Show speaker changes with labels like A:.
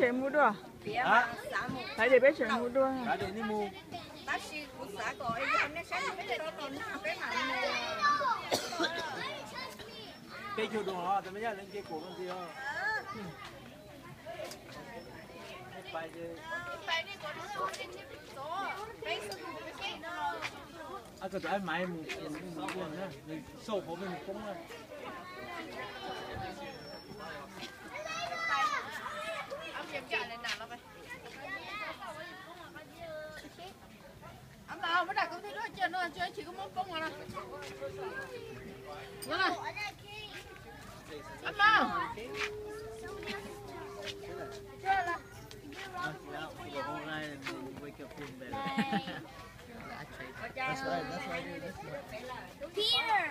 A: chè mua đua
B: thấy phải
A: để bé chè mua đua phải
C: để đi mua. Cái chỗ đồ họ thì mới ra lên cái cổ con gì không phải chứ phải đi còn nó không đến số bé số
D: cái nó
C: à cái đó máy mua mua mua nữa số của mình cũng là
E: chưa nó chơi chỉ có món bông rồi,
F: nè nè nào
B: that's right. That's right. Peter.